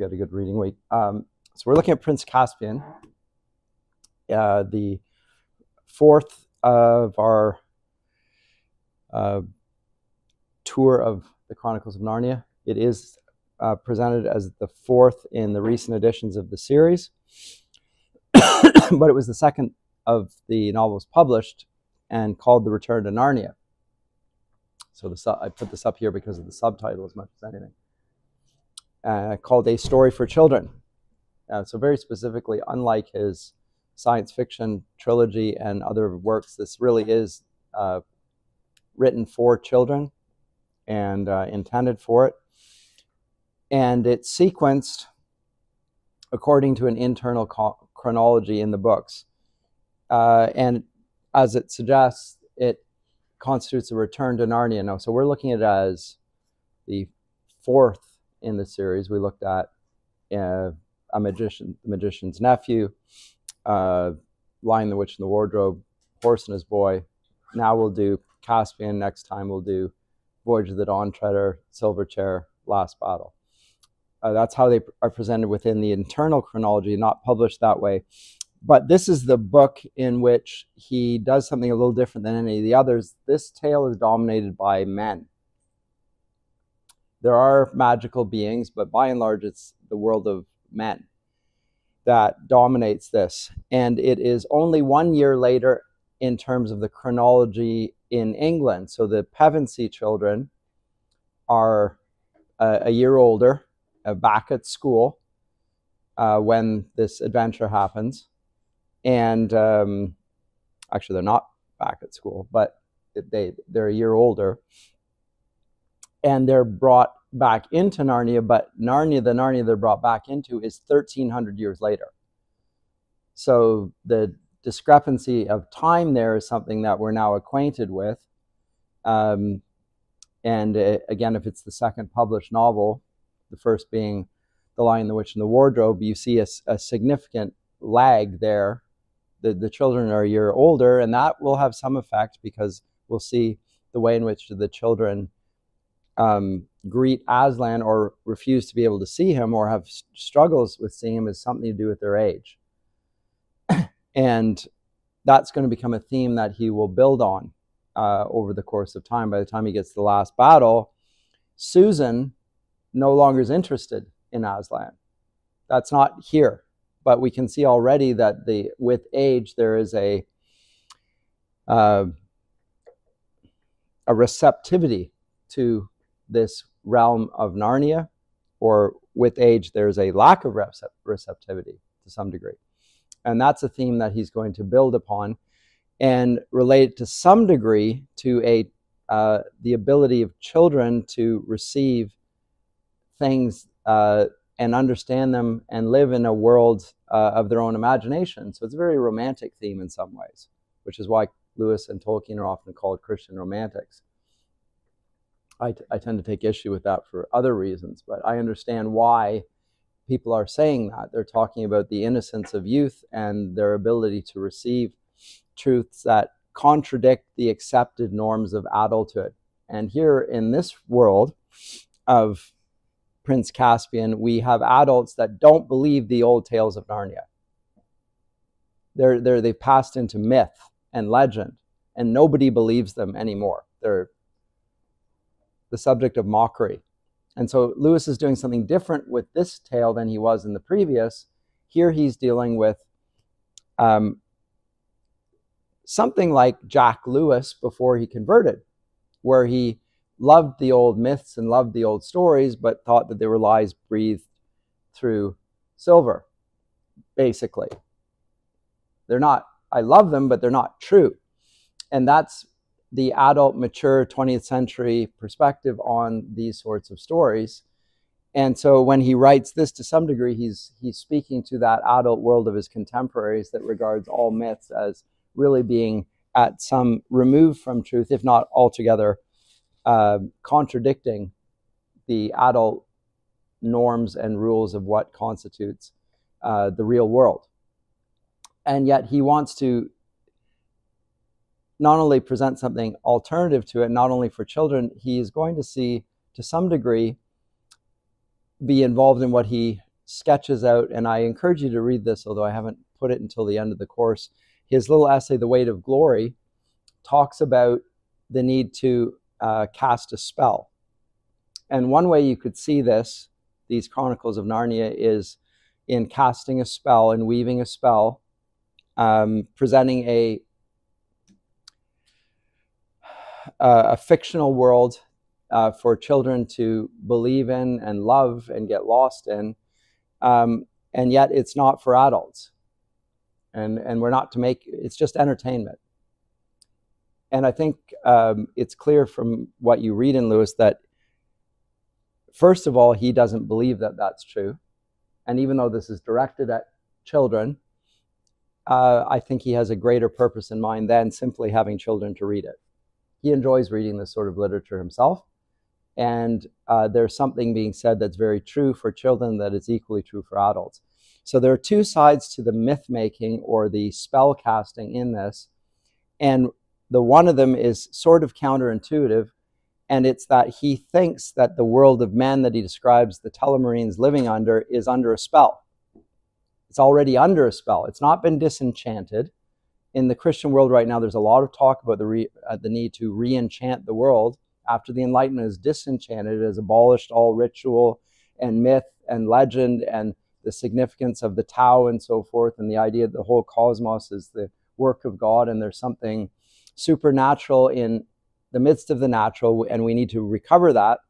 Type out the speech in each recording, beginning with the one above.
you had a good reading week. Um, so we're looking at Prince Caspian, uh, the fourth of our uh, tour of the Chronicles of Narnia. It is uh, presented as the fourth in the recent editions of the series, but it was the second of the novels published and called The Return to Narnia. So the I put this up here because of the subtitle as much as anything. Uh, called A Story for Children. Uh, so very specifically, unlike his science fiction trilogy and other works, this really is uh, written for children and uh, intended for it. And it's sequenced according to an internal chronology in the books. Uh, and as it suggests, it constitutes a return to Narnia. Now, so we're looking at it as the fourth in the series. We looked at uh, a magician, the magician's nephew, uh, Lion, the Witch, and the Wardrobe, Horse and His Boy. Now we'll do Caspian. Next time we'll do Voyage of the Dawn Treader, Silver Chair, Last Battle. Uh, that's how they are presented within the internal chronology, not published that way. But this is the book in which he does something a little different than any of the others. This tale is dominated by men. There are magical beings, but by and large, it's the world of men that dominates this. And it is only one year later in terms of the chronology in England. So the Pevensie children are a, a year older, uh, back at school uh, when this adventure happens. And um, actually, they're not back at school, but they, they're a year older. And they're brought back into Narnia, but Narnia, the Narnia they're brought back into, is 1300 years later. So the discrepancy of time there is something that we're now acquainted with. Um, and uh, again, if it's the second published novel, the first being The Lion, the Witch, and the Wardrobe, you see a, a significant lag there. The, the children are a year older, and that will have some effect because we'll see the way in which the children um, greet Aslan or refuse to be able to see him or have struggles with seeing him is something to do with their age. and that's going to become a theme that he will build on uh, over the course of time. By the time he gets to the last battle, Susan no longer is interested in Aslan. That's not here, but we can see already that the with age there is a uh, a receptivity to this realm of Narnia, or with age there's a lack of receptivity to some degree. And that's a theme that he's going to build upon and relate to some degree to a uh, the ability of children to receive things uh, and understand them and live in a world uh, of their own imagination. So it's a very romantic theme in some ways, which is why Lewis and Tolkien are often called Christian romantics. I, tend to take issue with that for other reasons, but I understand why people are saying that. They're talking about the innocence of youth and their ability to receive truths that contradict the accepted norms of adulthood. And here in this world of Prince Caspian, we have adults that don't believe the old tales of Narnia. They're, they're, they've passed into myth and legend, and nobody believes them anymore. They're the subject of mockery. And so Lewis is doing something different with this tale than he was in the previous. Here he's dealing with um, something like Jack Lewis before he converted, where he loved the old myths and loved the old stories, but thought that they were lies breathed through silver, basically. They're not, I love them, but they're not true. And that's the adult, mature 20th century perspective on these sorts of stories. And so when he writes this to some degree, he's, he's speaking to that adult world of his contemporaries that regards all myths as really being at some remove from truth, if not altogether uh, contradicting the adult norms and rules of what constitutes uh, the real world. And yet he wants to not only present something alternative to it, not only for children, he is going to see to some degree be involved in what he sketches out, and I encourage you to read this, although I haven't put it until the end of the course. His little essay, The Weight of Glory, talks about the need to uh, cast a spell. And one way you could see this, these Chronicles of Narnia, is in casting a spell and weaving a spell, um, presenting a a fictional world uh, for children to believe in and love and get lost in, um, and yet it's not for adults. And and we're not to make it's just entertainment. And I think um, it's clear from what you read in Lewis that first of all he doesn't believe that that's true, and even though this is directed at children, uh, I think he has a greater purpose in mind than simply having children to read it. He enjoys reading this sort of literature himself, and uh, there's something being said that's very true for children that is equally true for adults. So there are two sides to the myth making or the spell casting in this. And the one of them is sort of counterintuitive, and it's that he thinks that the world of men that he describes the Telmarines living under is under a spell. It's already under a spell. It's not been disenchanted. In the Christian world right now, there's a lot of talk about the, re, uh, the need to re enchant the world after the Enlightenment is disenchanted, it has abolished all ritual and myth and legend and the significance of the Tao and so forth, and the idea that the whole cosmos is the work of God and there's something supernatural in the midst of the natural, and we need to recover that.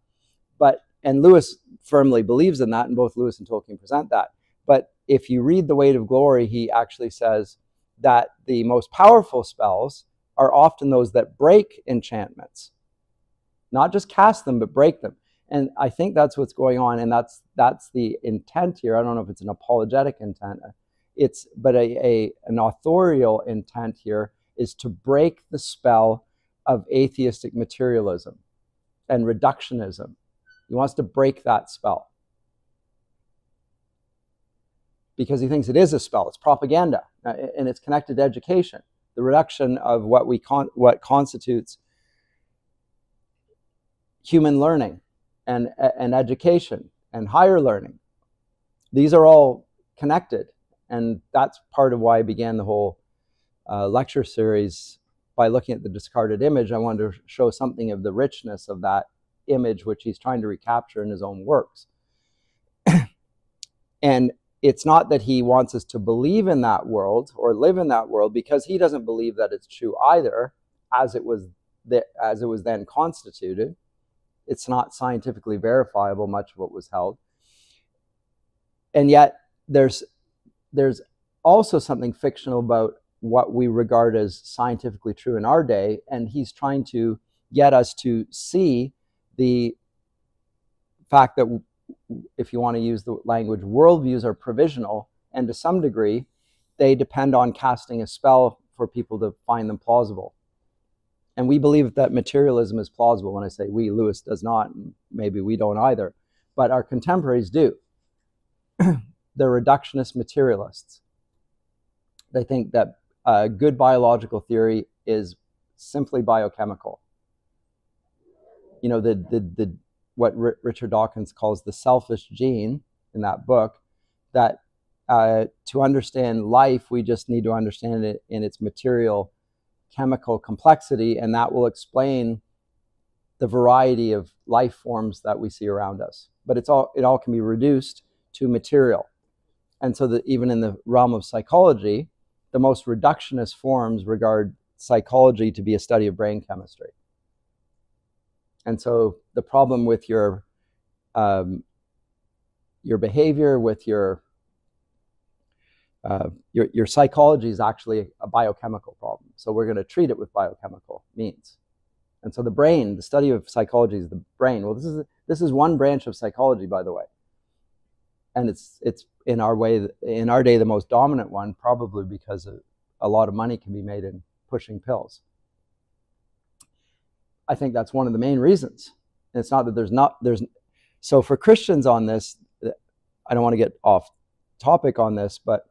But and Lewis firmly believes in that, and both Lewis and Tolkien present that. But if you read The Weight of Glory, he actually says that the most powerful spells are often those that break enchantments not just cast them, but break them. And I think that's what's going on, and that's that's the intent here. I don't know if it's an apologetic intent, it's but a, a an authorial intent here is to break the spell of atheistic materialism and reductionism. He wants to break that spell because he thinks it is a spell. It's propaganda, uh, and it's connected to education. The reduction of what we con- what constitutes human learning and, and education and higher learning. These are all connected. And that's part of why I began the whole uh, lecture series by looking at the discarded image. I wanted to show something of the richness of that image, which he's trying to recapture in his own works. and it's not that he wants us to believe in that world or live in that world because he doesn't believe that it's true either as it was the, as it was then constituted it's not scientifically verifiable, much of what was held. And yet, there's, there's also something fictional about what we regard as scientifically true in our day, and he's trying to get us to see the fact that, if you want to use the language, worldviews are provisional, and to some degree, they depend on casting a spell for people to find them plausible. And we believe that materialism is plausible. When I say we, Lewis does not, maybe we don't either, but our contemporaries do. They're reductionist materialists. They think that a good biological theory is simply biochemical. You know, the, the, the, what R- Richard Dawkins calls the selfish gene in that book, that uh, to understand life, we just need to understand it in its material chemical complexity, and that will explain the variety of life forms that we see around us. But it's all it all can be reduced to material. And so that even in the realm of psychology, the most reductionist forms regard psychology to be a study of brain chemistry. And so the problem with your um, your behavior, with your uh, your, your psychology is actually a biochemical problem. So we're going to treat it with biochemical means. And so the brain, the study of psychology is the brain. Well, this is this is one branch of psychology, by the way, and it's it's in our way in our day the most dominant one, probably because a, a lot of money can be made in pushing pills. I think that's one of the main reasons. It's not that there's not there's so for Christians on this, I don't want to get off topic on this, but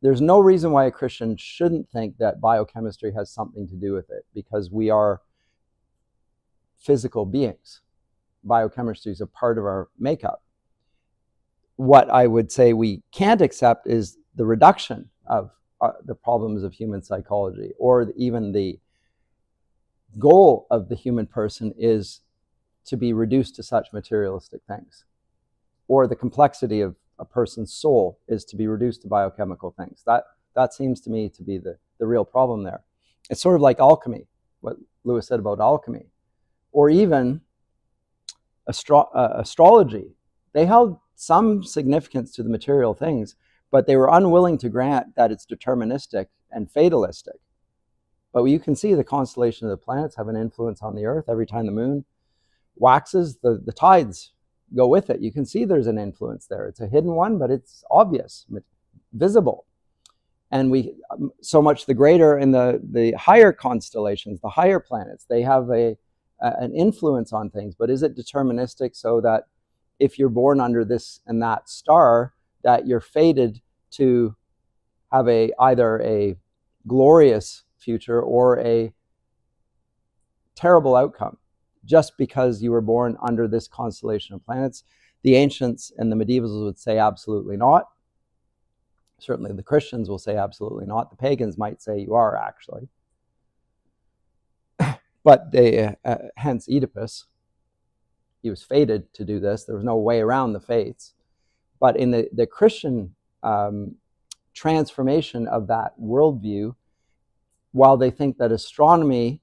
there's no reason why a Christian shouldn't think that biochemistry has something to do with it because we are physical beings. Biochemistry is a part of our makeup. what I would say we can't accept is the reduction of uh, the problems of human psychology, or even the goal of the human person is to be reduced to such materialistic things, or the complexity of a person's soul is to be reduced to biochemical things. That that seems to me to be the, the real problem there. It's sort of like alchemy, what Lewis said about alchemy, or even astro- uh, astrology. They held some significance to the material things, but they were unwilling to grant that it's deterministic and fatalistic. But you can see the constellation of the planets have an influence on the Earth. Every time the moon waxes, the, the tides go with it. You can see there's an influence there. It's a hidden one, but it's obvious, visible. And we, um, so much the greater in the, the higher constellations, the higher planets, they have a, a, an influence on things. But is it deterministic so that if you're born under this and that star, that you're fated to have a either a glorious future or a terrible outcome just because you were born under this constellation of planets. The ancients and the medievals would say absolutely not. Certainly the Christians will say absolutely not. The pagans might say you are actually. but they, uh, hence Oedipus, he was fated to do this. There was no way around the fates. But in the, the Christian um, transformation of that worldview, while they think that astronomy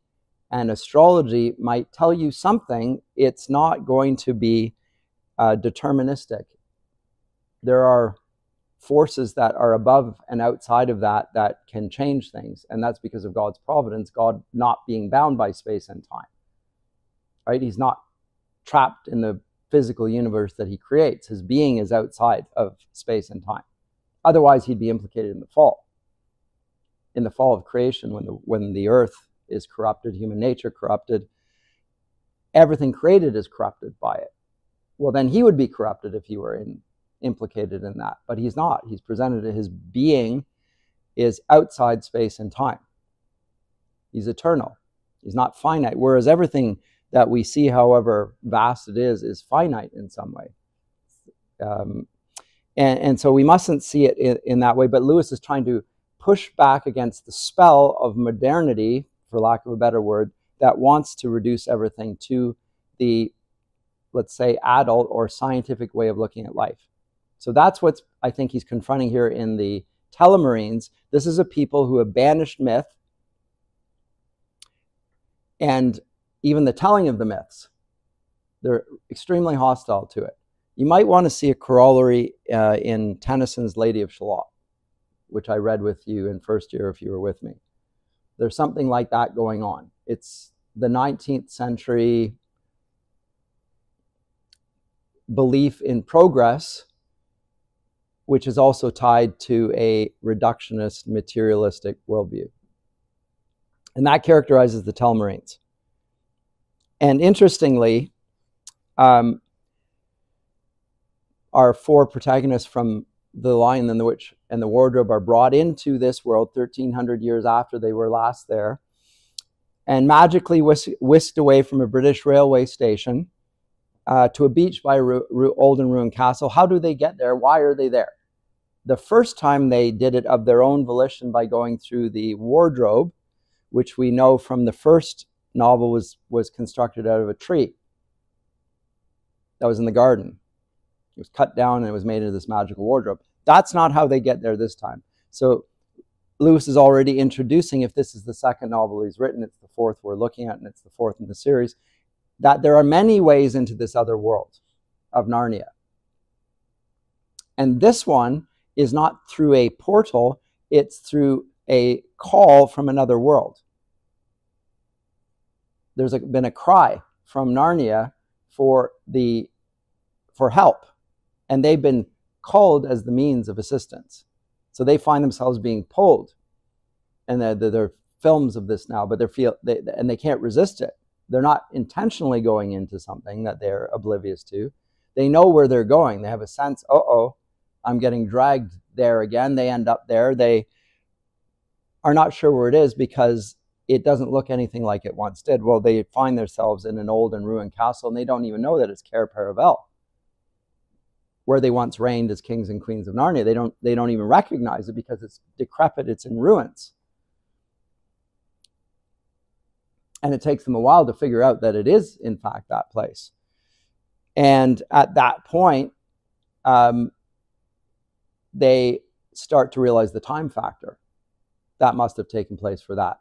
and astrology might tell you something, it's not going to be uh, deterministic. There are forces that are above and outside of that that can change things, and that's because of God's providence, God not being bound by space and time. Right? He's not trapped in the physical universe that he creates. His being is outside of space and time. Otherwise, he'd be implicated in the fall. In the fall of creation, when the, when the earth is corrupted, human nature corrupted, everything created is corrupted by it. Well, then he would be corrupted if he were in, implicated in that. But he's not. He's presented his being is outside space and time. He's eternal. He's not finite. Whereas everything that we see, however vast it is, is finite in some way. Um, and, and, so we mustn't see it in, in that way. But Lewis is trying to push back against the spell of modernity for lack of a better word, that wants to reduce everything to the, let's say, adult or scientific way of looking at life. So that's what I think he's confronting here in the Telmarines. This is a people who have banished myth and even the telling of the myths. They're extremely hostile to it. You might want to see a corollary uh, in Tennyson's Lady of Shalott, which I read with you in first year if you were with me. There's something like that going on. It's the 19th century belief in progress, which is also tied to a reductionist, materialistic worldview. And that characterizes the Telmarines. And interestingly, um, our four protagonists from the lion and the witch and the wardrobe are brought into this world 1300 years after they were last there and magically whisk, whisked away from a British railway station uh, to a beach by Ru- Ru- Old and Ruined Castle. How do they get there? Why are they there? The first time they did it of their own volition by going through the wardrobe, which we know from the first novel was, was constructed out of a tree that was in the garden. It was cut down and it was made into this magical wardrobe. That's not how they get there this time. So Lewis is already introducing, if this is the second novel he's written, it's the fourth we're looking at, and it's the fourth in the series, that there are many ways into this other world of Narnia. And this one is not through a portal, it's through a call from another world. There's a, been a cry from Narnia for the for help and they've been called as the means of assistance. So they find themselves being pulled, and there, are films of this now, but they feel they, and they can't resist it. They're not intentionally going into something that they're oblivious to. They know where they're going. They have a sense, oh, oh, I'm getting dragged there again. They end up there. They are not sure where it is because it doesn't look anything like it once did. Well, they find themselves in an old and ruined castle and they don't even know that it's Cair Paravel where they once reigned as kings and queens of Narnia. They don't they don't even recognize it because it's decrepit, it's in ruins. And it takes them a while to figure out that it is, in fact, that place. And at that point, um, they start to realize the time factor that must have taken place for that.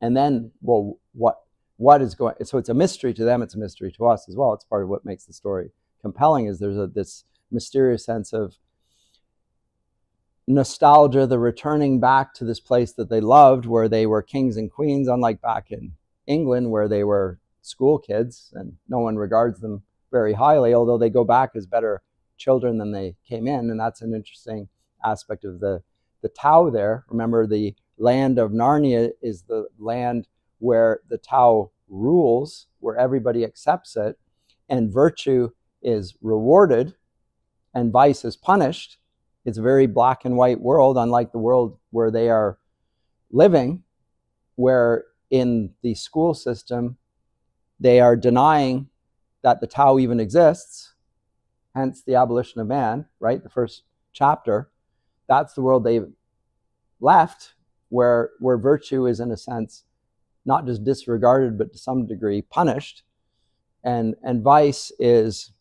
And then, well, what what is going? So it's a mystery to them. It's a mystery to us as well. It's part of what makes the story compelling. Is there's a, this mysterious sense of nostalgia, the returning back to this place that they loved, where they were kings and queens, unlike back in England, where they were school kids and no one regards them very highly, although they go back as better children than they came in. And that's an interesting aspect of the, the Tao there. Remember, the land of Narnia is the land where the Tao rules, where everybody accepts it, and virtue is rewarded and vice is punished. It's a very black and white world, unlike the world where they are living, where in the school system they are denying that the Tao even exists, hence the abolition of man, right? The first chapter. That's the world they've left, where, where virtue is, in a sense, not just disregarded, but to some degree punished. And, and vice is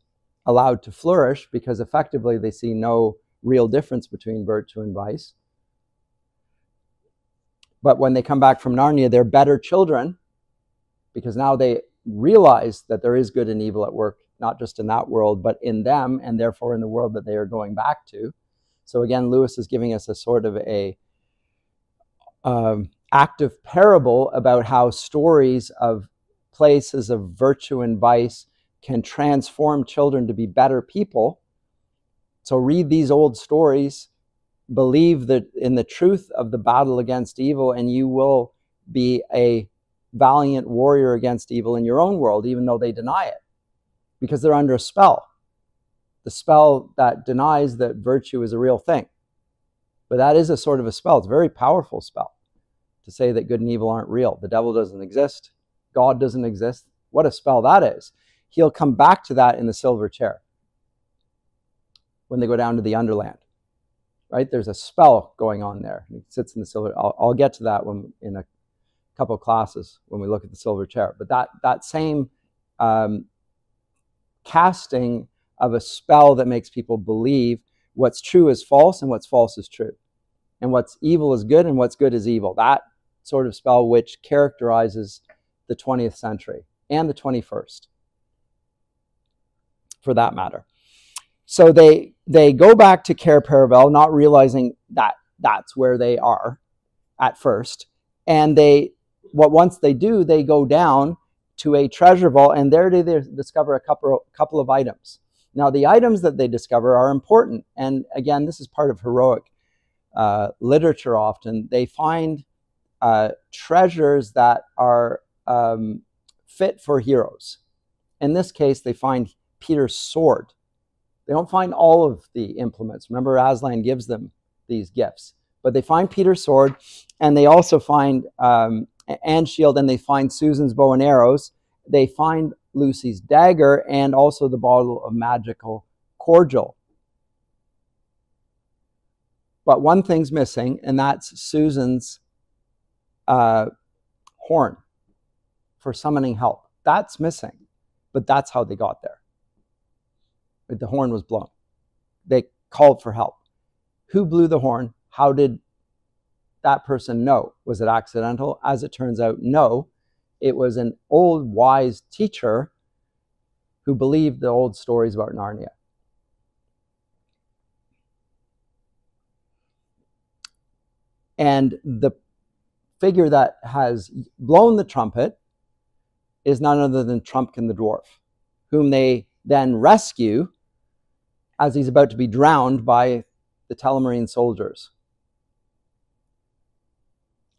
allowed to flourish because effectively they see no real difference between virtue and vice. But when they come back from Narnia, they're better children because now they realize that there is good and evil at work, not just in that world, but in them, and therefore in the world that they are going back to. So again, Lewis is giving us a sort of a um, active parable about how stories of places of virtue and vice can transform children to be better people. So read these old stories, believe that in the truth of the battle against evil, and you will be a valiant warrior against evil in your own world, even though they deny it, because they're under a spell. The spell that denies that virtue is a real thing. But that is a sort of a spell. It's a very powerful spell to say that good and evil aren't real. The devil doesn't exist. God doesn't exist. What a spell that is. He'll come back to that in the silver chair when they go down to the underland. Right? There's a spell going on there. He sits in the silver. I'll, I'll get to that when in a couple of classes when we look at the silver chair. But that that same um, casting of a spell that makes people believe what's true is false and what's false is true, and what's evil is good and what's good is evil. That sort of spell which characterizes the 20th century and the 21st for that matter. So they they go back to Cair Paravel, not realizing that that's where they are at first, and they what once they do, they go down to a treasure vault, and there they discover a couple couple of items. Now the items that they discover are important, and again, this is part of heroic uh, literature. Often they find uh, treasures that are um, fit for heroes. In this case, they find Peter's sword. They don't find all of the implements. Remember, Aslan gives them these gifts. But they find Peter's sword, and they also find um, Anne's shield, and they find Susan's bow and arrows. They find Lucy's dagger, and also the bottle of magical cordial. But one thing's missing, and that's Susan's uh, horn for summoning help. That's missing, but that's how they got there the horn was blown. They called for help. Who blew the horn? How did that person know? Was it accidental? As it turns out, no. It was an old wise teacher who believed the old stories about Narnia. And the figure that has blown the trumpet is none other than Trumpkin the dwarf, whom they then rescue as he's about to be drowned by the Telmarine soldiers.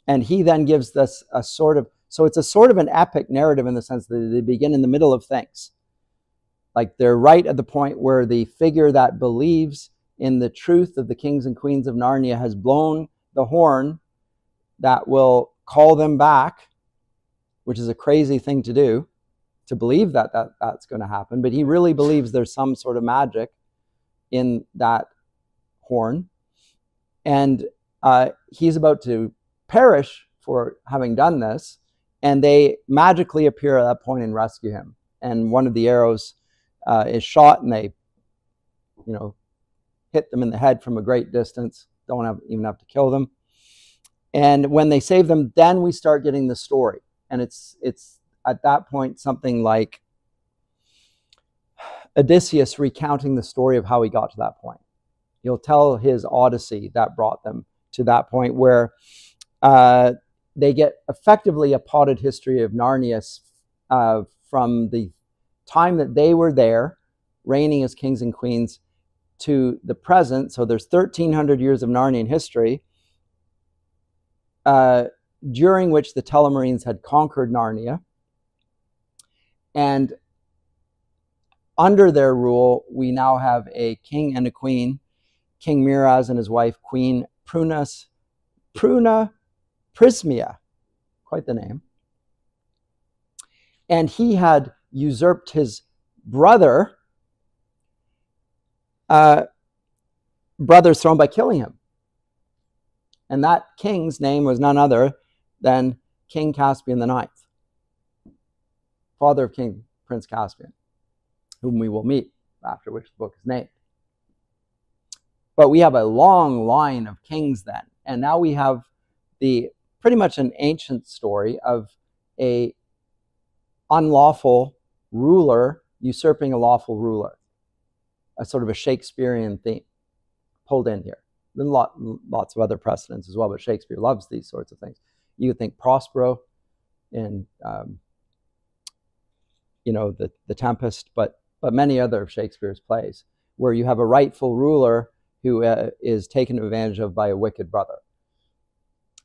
And he then gives this a sort of, so it's a sort of an epic narrative in the sense that they begin in the middle of things. Like they're right at the point where the figure that believes in the truth of the kings and queens of Narnia has blown the horn that will call them back, which is a crazy thing to do, to believe that, that that's going to happen. But he really believes there's some sort of magic in that horn, and uh, he's about to perish for having done this. And they magically appear at that point and rescue him. And one of the arrows uh, is shot, and they, you know, hit them in the head from a great distance. Don't have, even have to kill them. And when they save them, then we start getting the story. And it's it's at that point something like Odysseus recounting the story of how he got to that point. He'll tell his Odyssey that brought them to that point where uh, they get effectively a potted history of Narnia uh, from the time that they were there, reigning as kings and queens, to the present. So there's 1,300 years of Narnian history, uh, during which the Telmarines had conquered Narnia. And under their rule, we now have a king and a queen, King Miraz and his wife, Queen Prunas, Pruna Prismia, quite the name. And he had usurped his brother, uh, brother's throne by killing him. And that king's name was none other than King Caspian the Ninth, father of King Prince Caspian, whom we will meet after which the book is named. But we have a long line of kings then. And now we have the pretty much an ancient story of a unlawful ruler usurping a lawful ruler, a sort of a Shakespearean theme pulled in here. Then lot, lots of other precedents as well, but Shakespeare loves these sorts of things. You think Prospero in, um, you know, the, the Tempest, but but many other of Shakespeare's plays, where you have a rightful ruler who uh, is taken advantage of by a wicked brother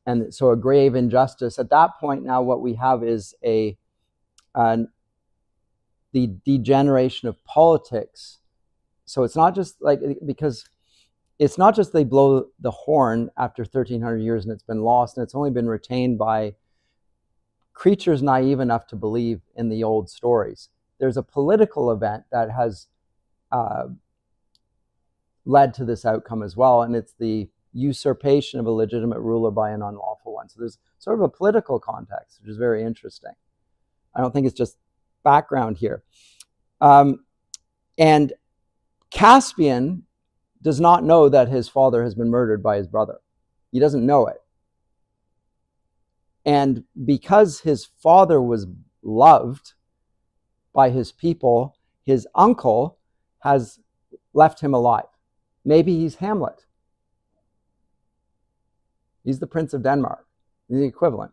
and so a grave injustice. At that point, now what we have is a uh, the degeneration of politics. So it's not just like because it's not just they blow the horn after 1300 years and it's been lost and it's only been retained by creatures naive enough to believe in the old stories. There's a political event that has uh, led to this outcome as well, and it's the usurpation of a legitimate ruler by an unlawful one. So there's sort of a political context, which is very interesting. I don't think it's just background here. Um, and Caspian does not know that his father has been murdered by his brother. He doesn't know it. And because his father was loved by his people, his uncle has left him alive. Maybe he's Hamlet. He's the Prince of Denmark, the equivalent.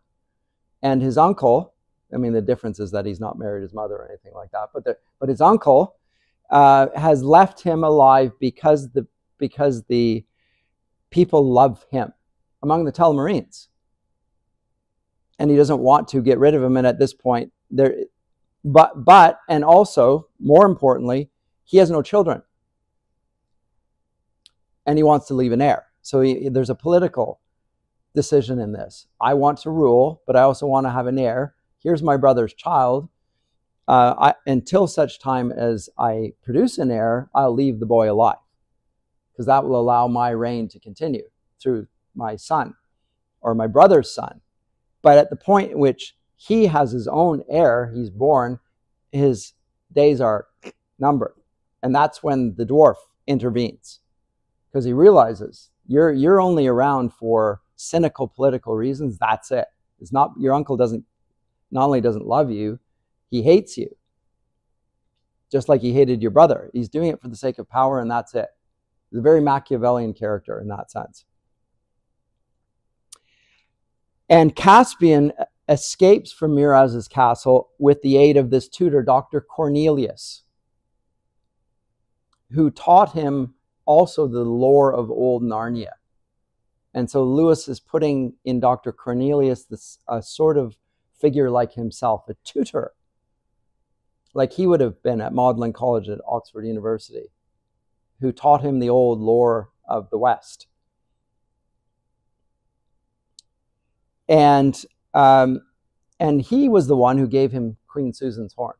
And his uncle, I mean, the difference is that he's not married his mother or anything like that, but, the, but his uncle uh, has left him alive because the, because the people love him among the Telmarines. And he doesn't want to get rid of him. And at this point, there, but, but, and also, more importantly, he has no children. And he wants to leave an heir. So he, there's a political decision in this. I want to rule, but I also want to have an heir. Here's my brother's child. Uh, I, until such time as I produce an heir, I'll leave the boy alive because that will allow my reign to continue through my son or my brother's son. But at the point in which he has his own heir, he's born, his days are numbered. And that's when the dwarf intervenes because he realizes you're, you're only around for cynical political reasons, that's it. It's not your uncle doesn't not only doesn't love you, he hates you. Just like he hated your brother. He's doing it for the sake of power and that's it. He's a very Machiavellian character in that sense. And Caspian escapes from Miraz's castle with the aid of this tutor, Dr. Cornelius, who taught him also the lore of old Narnia. And so Lewis is putting in Dr. Cornelius this a sort of figure like himself, a tutor, like he would have been at Magdalen College at Oxford University, who taught him the old lore of the West. And um, and he was the one who gave him Queen Susan's horn.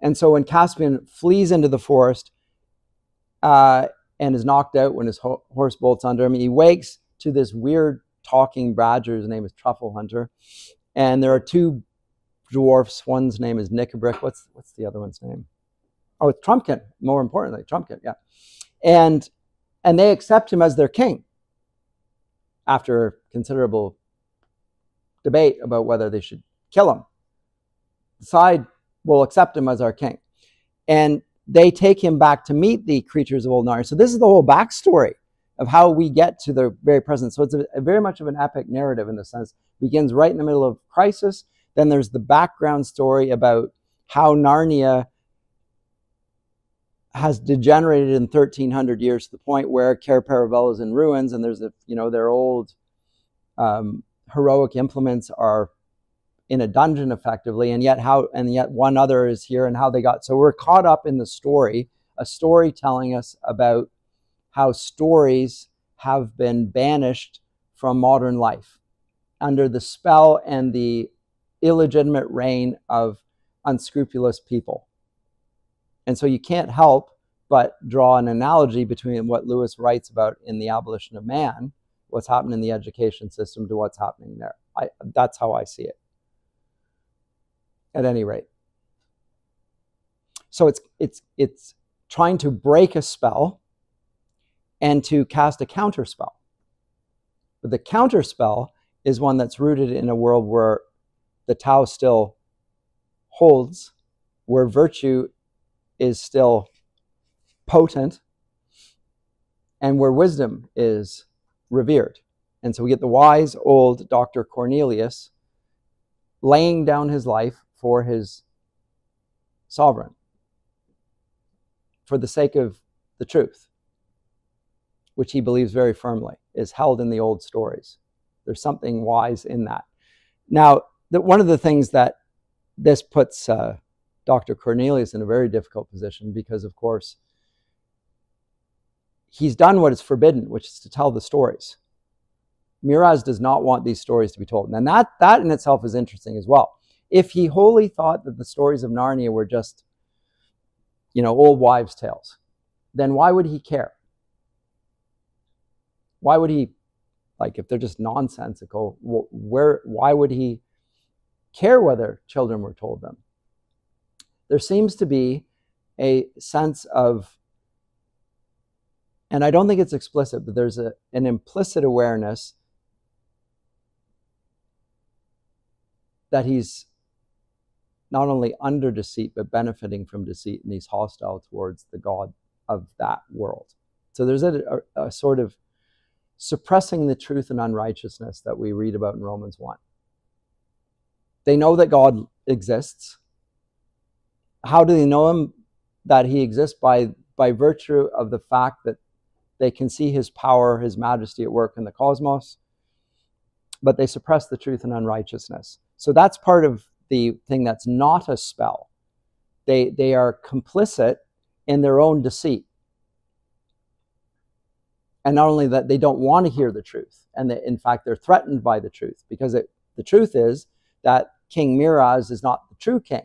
And so when Caspian flees into the forest uh, and is knocked out when his ho- horse bolts under him, he wakes to this weird talking badger. His name is Trufflehunter. And there are two dwarfs. One's name is Nikabrik. What's, what's the other one's name? Oh, it's Trumpkin, more importantly, Trumpkin, yeah. And, and they accept him as their king after considerable debate about whether they should kill him. Decide we'll accept him as our king. And they take him back to meet the creatures of old Narnia. So this is the whole backstory of how we get to the very present. So it's a, a very much of an epic narrative in the sense. Begins right in the middle of crisis. Then there's the background story about how Narnia has degenerated in 1300 years to the point where Cair Paravel is in ruins and there's a, you know, their old um, heroic implements are in a dungeon effectively and yet how and yet one other is here and how they got so we're caught up in the story a story telling us about how stories have been banished from modern life under the spell and the illegitimate reign of unscrupulous people and so you can't help but draw an analogy between what lewis writes about in the abolition of man what's happening in the education system to what's happening there I, that's how i see it at any rate. So it's it's it's trying to break a spell and to cast a counter spell. But the counter spell is one that's rooted in a world where the Tao still holds, where virtue is still potent, and where wisdom is revered. And so we get the wise old Dr. Cornelius laying down his life for his sovereign for the sake of the truth, which he believes very firmly is held in the old stories. There's something wise in that. Now, the, one of the things that this puts uh, Dr. Cornelius in a very difficult position because, of course, he's done what is forbidden, which is to tell the stories. Miraz does not want these stories to be told. And that, that in itself is interesting as well if he wholly thought that the stories of Narnia were just, you know, old wives' tales, then why would he care? Why would he, like, if they're just nonsensical, where, why would he care whether children were told them? There seems to be a sense of, and I don't think it's explicit, but there's a, an implicit awareness that he's not only under deceit, but benefiting from deceit, and he's hostile towards the God of that world. So there's a, a, a sort of suppressing the truth and unrighteousness that we read about in Romans 1. They know that God exists. How do they know him? That he exists by, by virtue of the fact that they can see his power, his majesty at work in the cosmos, but they suppress the truth and unrighteousness. So that's part of the thing that's not a spell. They, they are complicit in their own deceit. And not only that, they don't want to hear the truth. And that, in fact, they're threatened by the truth because it, the truth is that King Miraz is not the true king.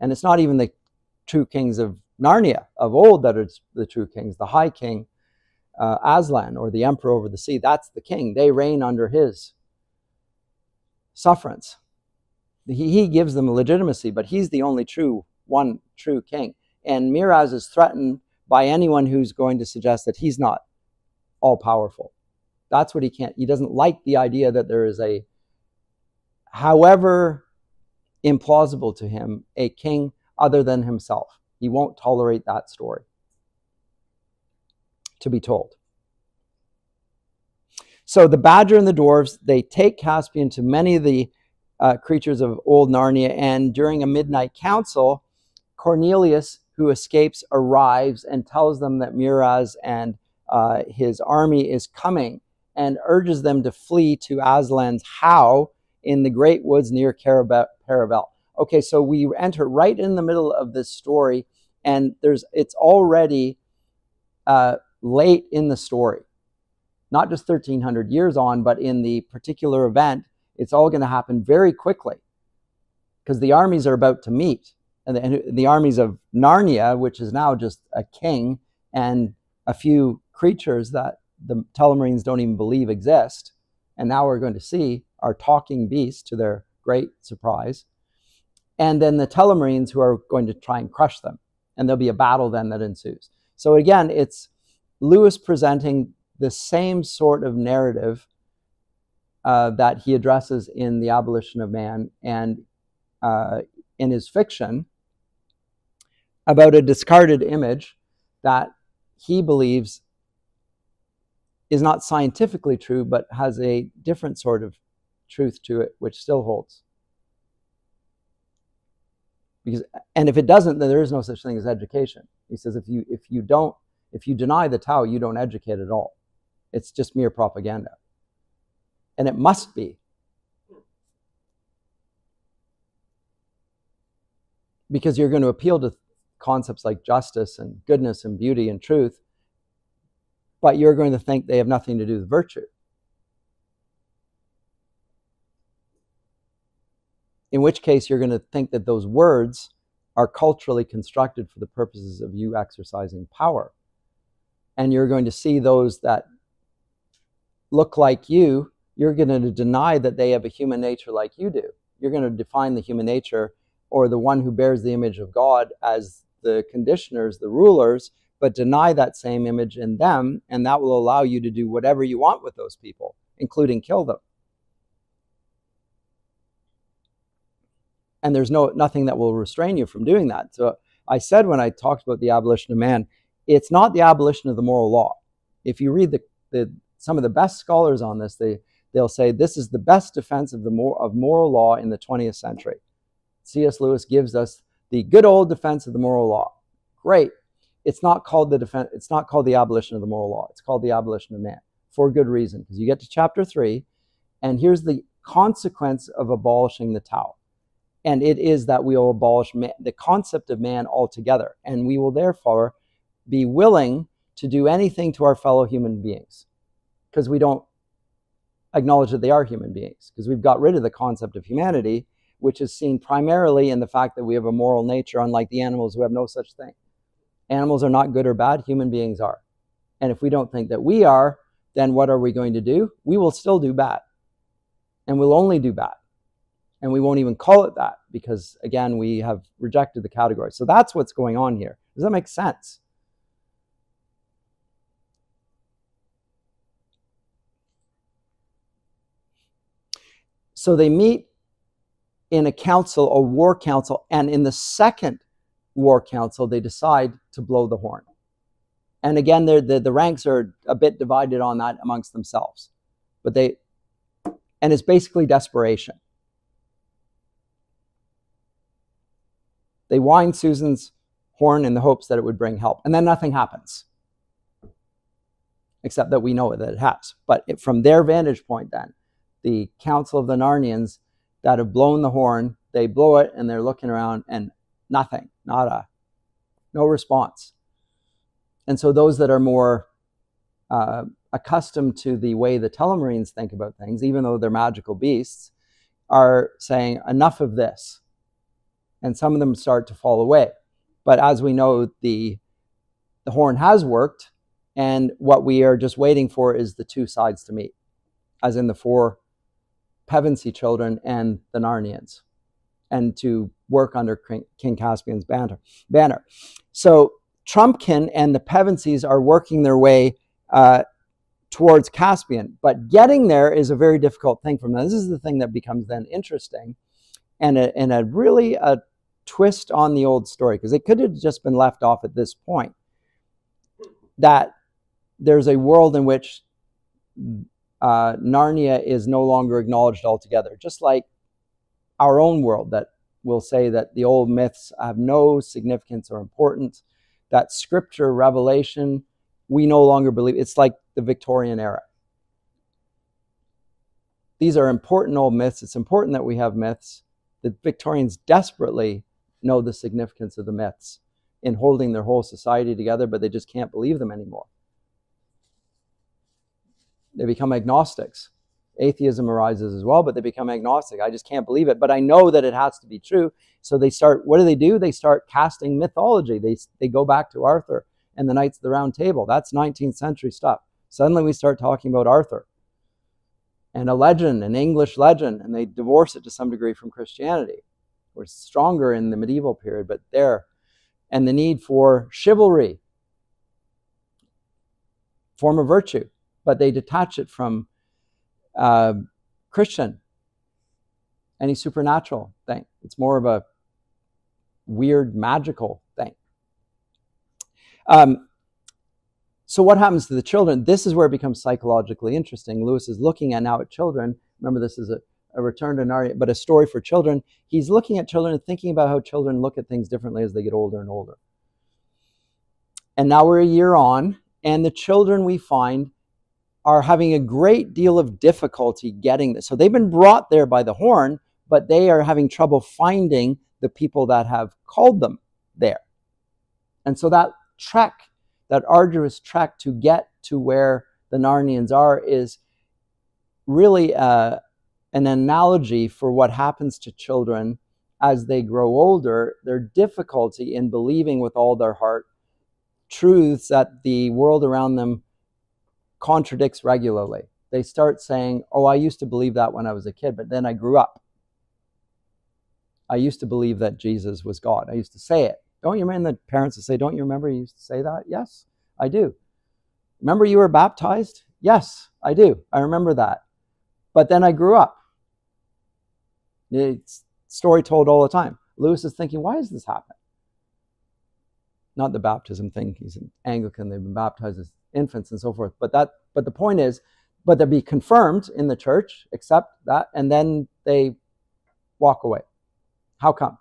And it's not even the true kings of Narnia of old that are the true kings. The high king, uh, Aslan, or the emperor over the sea, that's the king. They reign under his sufferance he, he gives them legitimacy, but he's the only true one true king. And Miraz is threatened by anyone who's going to suggest that he's not all powerful. That's what he can't. He doesn't like the idea that there is a, however implausible to him, a king other than himself. He won't tolerate that story to be told. So the badger and the dwarves, they take Caspian to many of the uh, creatures of old Narnia. And during a midnight council, Cornelius, who escapes, arrives and tells them that Miraz and uh, his army is coming and urges them to flee to Aslan's How in the great woods near Paravel. Okay, so we enter right in the middle of this story, and there's it's already uh, late in the story, not just 1300 years on, but in the particular event it's all going to happen very quickly because the armies are about to meet and the, and the armies of Narnia, which is now just a king and a few creatures that the Telmarines don't even believe exist, and now we're going to see are talking beasts to their great surprise. And then the Telmarines who are going to try and crush them. And there'll be a battle then that ensues. So again, it's Lewis presenting the same sort of narrative uh, that he addresses in The Abolition of Man and uh, in his fiction about a discarded image that he believes is not scientifically true, but has a different sort of truth to it, which still holds. Because, and if it doesn't, then there is no such thing as education. He says if you if you don't if you deny the Tao, you don't educate at all. It's just mere propaganda. And it must be. Because you're going to appeal to concepts like justice and goodness and beauty and truth, but you're going to think they have nothing to do with virtue. In which case, you're going to think that those words are culturally constructed for the purposes of you exercising power. And you're going to see those that look like you, you're going to deny that they have a human nature like you do. You're going to define the human nature or the one who bears the image of God as the conditioners, the rulers, but deny that same image in them, and that will allow you to do whatever you want with those people, including kill them. And there's no nothing that will restrain you from doing that. So I said when I talked about the abolition of man, it's not the abolition of the moral law. If you read the, the some of the best scholars on this, they they'll say this is the best defense of the mor- of moral law in the 20th century. C.S. Lewis gives us the good old defense of the moral law. Great. It's not called the defense. It's not called the abolition of the moral law. It's called the abolition of man for good reason. Because you get to chapter three, and here's the consequence of abolishing the Tao, and it is that we will abolish man, the concept of man altogether, and we will therefore be willing to do anything to our fellow human beings, because we don't acknowledge that they are human beings, because we've got rid of the concept of humanity which is seen primarily in the fact that we have a moral nature, unlike the animals who have no such thing. Animals are not good or bad, human beings are. And if we don't think that we are, then what are we going to do? We will still do bad. And we'll only do bad. And we won't even call it that because, again, we have rejected the category. So that's what's going on here. Does that make sense? So they meet in a council, a war council, and in the second war council, they decide to blow the horn. And again, the, the ranks are a bit divided on that amongst themselves. But they, and it's basically desperation. They wind Susan's horn in the hopes that it would bring help. And then nothing happens, except that we know that it has. But it, from their vantage point, then, the Council of the Narnians that have blown the horn. They blow it and they're looking around and nothing, nada, no response. And so those that are more uh, accustomed to the way the Telmarines think about things, even though they're magical beasts, are saying, enough of this. And some of them start to fall away. But as we know, the, the horn has worked, and what we are just waiting for is the two sides to meet, as in the four Pevensie children and the Narnians, and to work under King Caspian's banner. banner. So Trumpkin and the Pevensies are working their way uh, towards Caspian, but getting there is a very difficult thing for them. This is the thing that becomes then interesting, and a, and a really a twist on the old story because it could have just been left off at this point. That there's a world in which uh, Narnia is no longer acknowledged altogether, just like our own world that will say that the old myths have no significance or importance, that scripture, revelation, we no longer believe. It's like the Victorian era. These are important old myths. It's important that we have myths. The Victorians desperately know the significance of the myths in holding their whole society together, but they just can't believe them anymore. They become agnostics. atheism arises as well, but they become agnostic. I just can't believe it, but I know that it has to be true. So they start, what do they do? They start casting mythology. They, they go back to Arthur and the Knights of the Round Table. That's 19th century stuff. Suddenly we start talking about Arthur and a legend, an English legend, and they divorce it to some degree from Christianity. We're stronger in the medieval period, but there, and the need for chivalry, form of virtue, but they detach it from uh, Christian, any supernatural thing. It's more of a weird, magical thing. Um, so what happens to the children? This is where it becomes psychologically interesting. Lewis is looking at now at children. Remember, this is a, a return to Narnia, but a story for children. He's looking at children and thinking about how children look at things differently as they get older and older. And now we're a year on, and the children we find are having a great deal of difficulty getting this. So they've been brought there by the horn, but they are having trouble finding the people that have called them there. And so that trek that arduous trek to get to where the Narnians are is really uh, an analogy for what happens to children as they grow older, their difficulty in believing with all their heart truths that the world around them contradicts regularly. They start saying, Oh, I used to believe that when I was a kid, but then I grew up. I used to believe that Jesus was God. I used to say it. Don't you remember the parents to say, Don't you remember you used to say that? Yes, I do. Remember you were baptized? Yes, I do. I remember that. But then I grew up. It's story told all the time. Lewis is thinking, why is this happening? Not the baptism thing. He's an Anglican. They've been baptized as infants and so forth. But that but the point is, but they'll be confirmed in the church, accept that, and then they walk away. How come?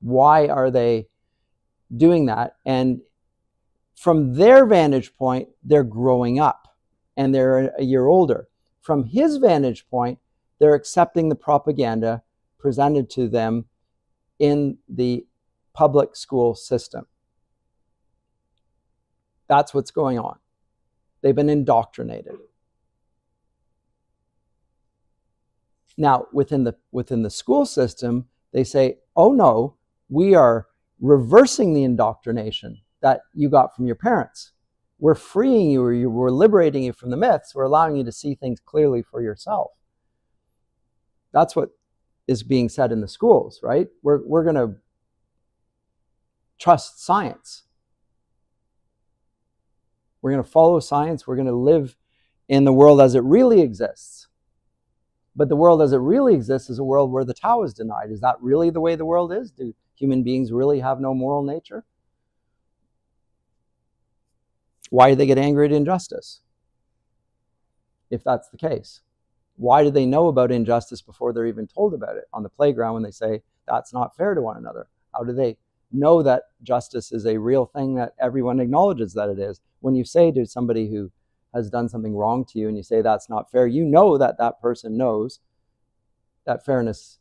Why are they doing that. And from their vantage point, they're growing up and they're a year older. From his vantage point, they're accepting the propaganda presented to them in the public school system. That's what's going on. They've been indoctrinated. Now, within the within the school system, they say, "Oh no, we are reversing the indoctrination that you got from your parents. We're freeing you, or we're liberating you from the myths. We're allowing you to see things clearly for yourself. That's what is being said in the schools, right? We're, we're going to trust science. We're going to follow science. We're going to live in the world as it really exists. But the world as it really exists is a world where the Tao is denied. Is that really the way the world is? Do human beings really have no moral nature? Why do they get angry at injustice? If that's the case. Why do they know about injustice before they're even told about it on the playground when they say that's not fair to one another? How do they know that justice is a real thing that everyone acknowledges that it is? When you say to somebody who has done something wrong to you and you say that's not fair, you know that that person knows that fairness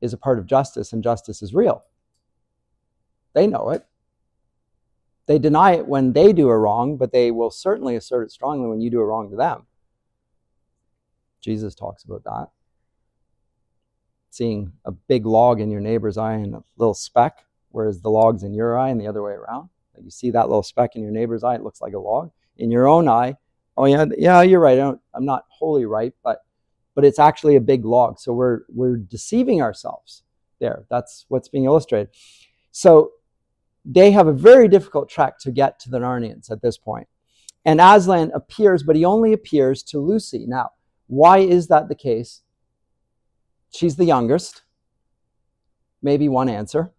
is a part of justice and justice is real. They know it. They deny it when they do a wrong, but they will certainly assert it strongly when you do a wrong to them. Jesus talks about that. Seeing a big log in your neighbor's eye and a little speck, whereas the log's in your eye and the other way around. you see that little speck in your neighbor's eye, it looks like a log. In your own eye, oh yeah, yeah, you're right. I am not wholly right, but but it's actually a big log. So we're we're deceiving ourselves there. That's what's being illustrated. So they have a very difficult track to get to the Narnians at this point. And Aslan appears, but he only appears to Lucy. Now, why is that the case? She's the youngest. Maybe one answer.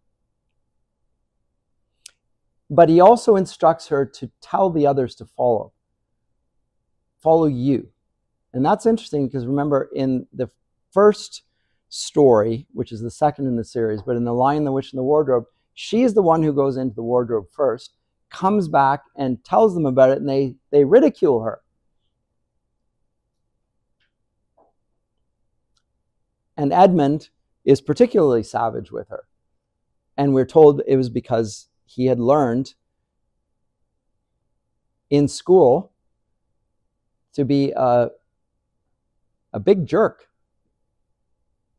But he also instructs her to tell the others to follow. Follow you. And that's interesting because remember, in the first story, which is the second in the series, but in The Lion, the Witch, and the Wardrobe, she is the one who goes into the wardrobe first, comes back and tells them about it, and they, they ridicule her. And Edmund is particularly savage with her. And we're told it was because he had learned in school to be a a big jerk.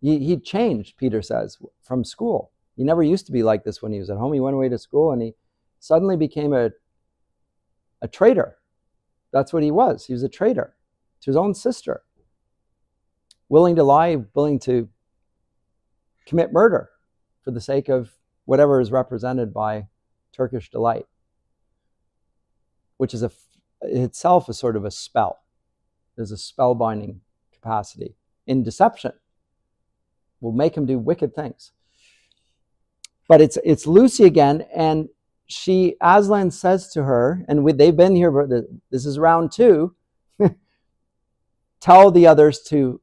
He, he changed, Peter says, from school. He never used to be like this when he was at home. He went away to school and he suddenly became a, a traitor. That's what he was. He was a traitor to his own sister, willing to lie, willing to commit murder for the sake of whatever is represented by Turkish delight, which is a, itself a sort of a spell. There's a spellbinding capacity in deception. Will make him do wicked things. But it's it's Lucy again, and she Aslan says to her, and we, they've been here. This is round two. Tell the others to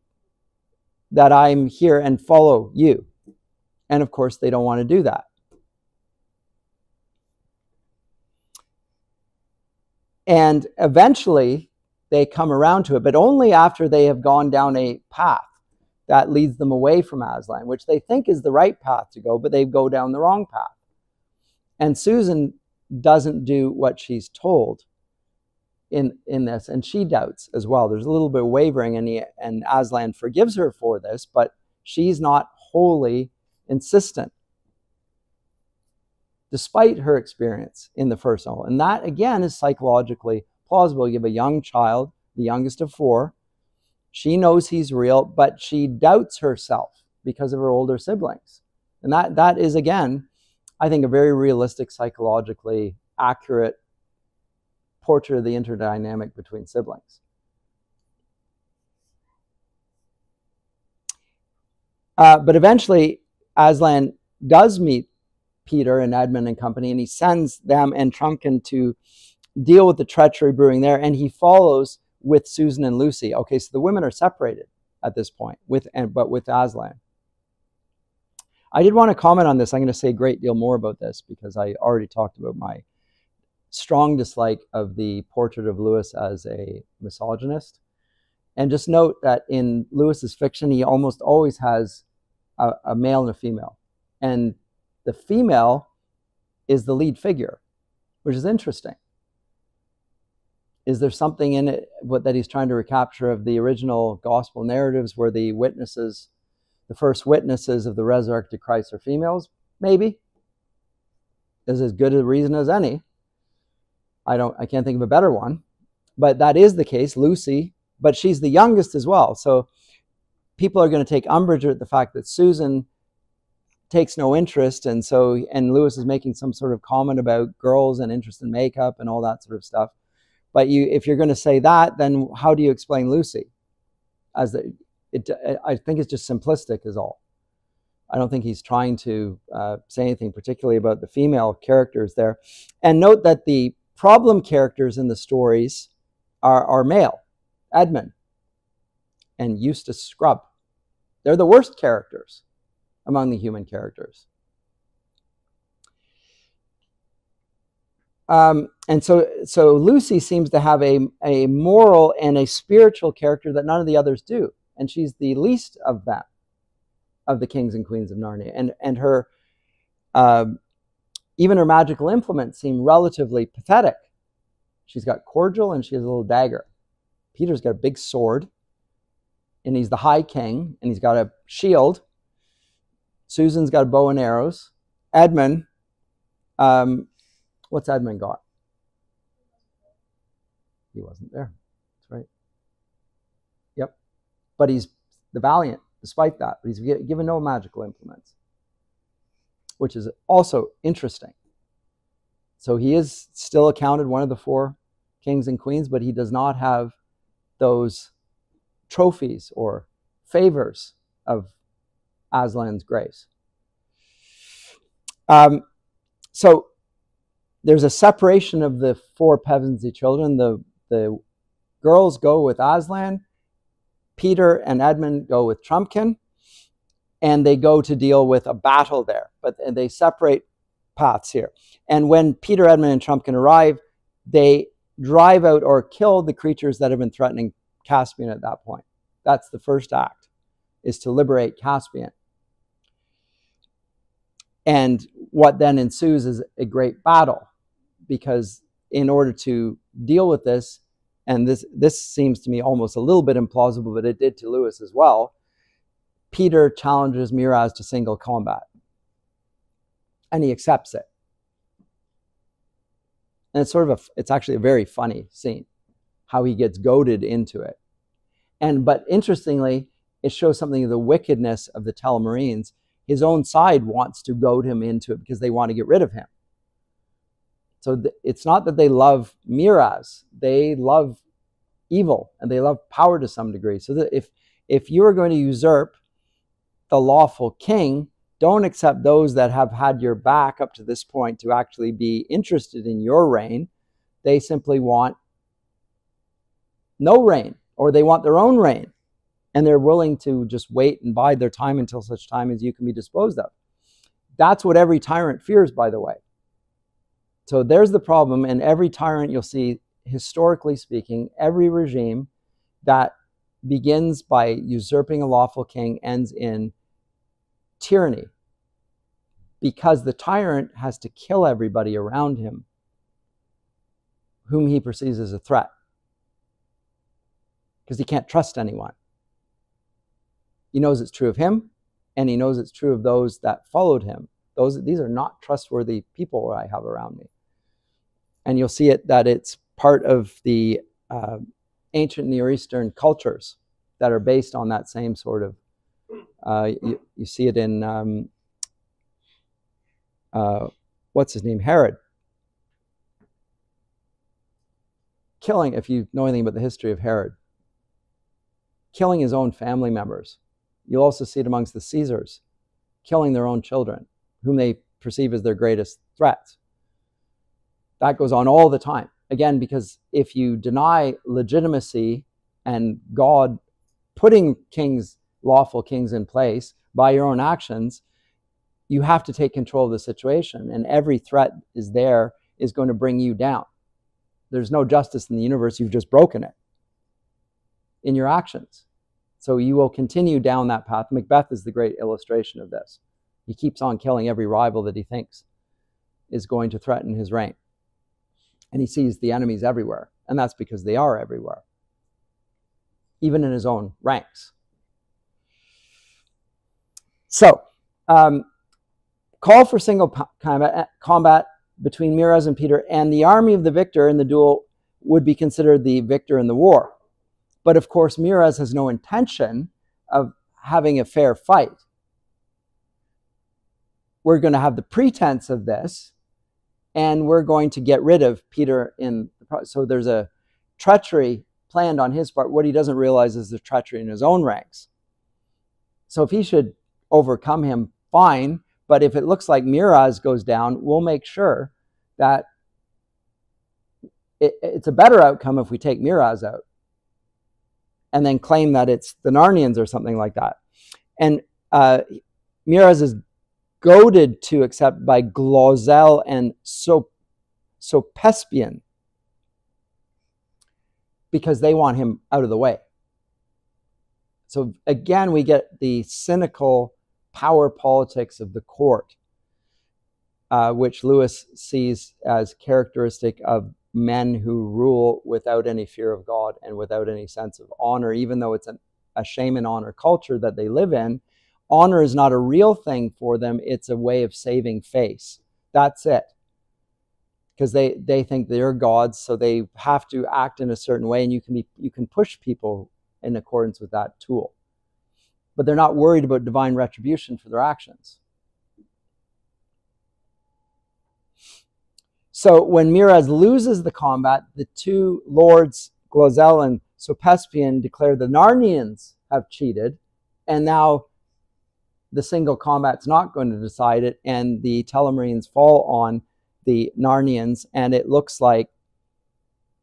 that I'm here and follow you. And of course, they don't want to do that. And eventually, they come around to it, but only after they have gone down a path that leads them away from Aslan, which they think is the right path to go, but they go down the wrong path. And Susan doesn't do what she's told in, in this, and she doubts as well. There's a little bit of wavering, and, he, and Aslan forgives her for this, but she's not wholly insistent, despite her experience in the first novel. And that, again, is psychologically plausible. You have a young child, the youngest of four. She knows he's real, but she doubts herself because of her older siblings. And that, that is, again, I think, a very realistic, psychologically accurate portrait of the interdynamic between siblings. Uh, but eventually, Aslan does meet Peter and Edmund and company, and he sends them and Trumpkin to deal with the treachery brewing there, and he follows with Susan and Lucy. Okay, so the women are separated at this point, with and but with Aslan. I did want to comment on this. I'm going to say a great deal more about this because I already talked about my strong dislike of the portrait of Lewis as a misogynist. And just note that in Lewis's fiction, he almost always has a, a male and a female. And the female is the lead figure, which is interesting. Is there something in it what, that he's trying to recapture of the original gospel narratives where the witnesses, the first witnesses of the resurrected Christ are females? Maybe. Is as good a reason as any. I don't I can't think of a better one. But that is the case. Lucy, but she's the youngest as well. So people are going to take umbrage at the fact that Susan takes no interest and so and Lewis is making some sort of comment about girls and interest in makeup and all that sort of stuff. But you if you're going to say that, then how do you explain Lucy? As the, it, I think it's just simplistic is all. I don't think he's trying to uh, say anything particularly about the female characters there. And note that the problem characters in the stories are, are male. Edmund, and Eustace Scrubb. They're the worst characters among the human characters. Um, and so, so Lucy seems to have a, a moral and a spiritual character that none of the others do. And she's the least of them, of the kings and queens of Narnia. And, and her, uh, even her magical implements seem relatively pathetic. She's got cordial and she has a little dagger. Peter's got a big sword and he's the high king, and he's got a shield. Susan's got a bow and arrows. Edmund, um, what's Edmund got? He wasn't there. That's right. Yep. But he's the valiant, despite that. But he's given no magical implements, which is also interesting. So he is still accounted one of the four kings and queens, but he does not have those trophies or favors of Aslan's grace. Um, so there's a separation of the four Pevensie children. The, the girls go with Aslan, Peter and Edmund go with Trumpkin, and they go to deal with a battle there. But they separate paths here. And when Peter, Edmund, and Trumpkin arrive, they drive out or kill the creatures that have been threatening Caspian at that point. That's the first act, is to liberate Caspian. And what then ensues is a great battle, because in order to deal with this, and this this seems to me almost a little bit implausible, but it did to Lewis as well. Peter challenges Miraz to single combat, and he accepts it. And it's sort of a, it's actually a very funny scene, how he gets goaded into it. And but interestingly, it shows something of the wickedness of the Telmarines. His own side wants to goad him into it because they want to get rid of him. So th- it's not that they love Miraz; they love evil and they love power to some degree. So that if if you are going to usurp the lawful king, don't accept those that have had your back up to this point to actually be interested in your reign. They simply want no reign, or they want their own reign, and they're willing to just wait and bide their time until such time as you can be disposed of. That's what every tyrant fears, by the way. So there's the problem. And every tyrant you'll see, historically speaking, every regime that begins by usurping a lawful king ends in tyranny because the tyrant has to kill everybody around him whom he perceives as a threat because he can't trust anyone. He knows it's true of him and he knows it's true of those that followed him. Those, these are not trustworthy people I have around me and you'll see it that it's part of the uh, ancient Near Eastern cultures that are based on that same sort of. Uh, you, you, see it in um, uh, what's his name, Herod. Killing, if you know anything about the history of Herod, killing his own family members. You'll also see it amongst the Caesars, killing their own children, whom they perceive as their greatest threats. That goes on all the time. Again, because if you deny legitimacy and God putting kings, lawful kings in place by your own actions, you have to take control of the situation. And every threat is there is going to bring you down. There's no justice in the universe. You've just broken it in your actions. So you will continue down that path. Macbeth is the great illustration of this. He keeps on killing every rival that he thinks is going to threaten his reign and he sees the enemies everywhere. And that's because they are everywhere, even in his own ranks. So, um, call for single combat, combat between Miraz and Peter, and the army of the victor in the duel would be considered the victor in the war. But of course, Miraz has no intention of having a fair fight. We're going to have the pretense of this and we're going to get rid of Peter in the process. so there's a treachery planned on his part. What he doesn't realize is the treachery in his own ranks. So if he should overcome him, fine. But if it looks like Miraz goes down, we'll make sure that it, it's a better outcome if we take Miraz out and then claim that it's the Narnians or something like that. And uh, Miraz is goaded to accept by Glozelle and so, Sopespian because they want him out of the way. So again, we get the cynical power politics of the court, uh, which Lewis sees as characteristic of men who rule without any fear of God and without any sense of honor, even though it's an, a shame and honor culture that they live in honor is not a real thing for them, it's a way of saving face. That's it. Because they, they think they're gods, so they have to act in a certain way, and you can be you can push people in accordance with that tool. But they're not worried about divine retribution for their actions. So when Miraz loses the combat, the two lords, Glozelle and Sopespian, declare the Narnians have cheated, and now the single combat's not going to decide it, and the Telmarines fall on the Narnians, and it looks like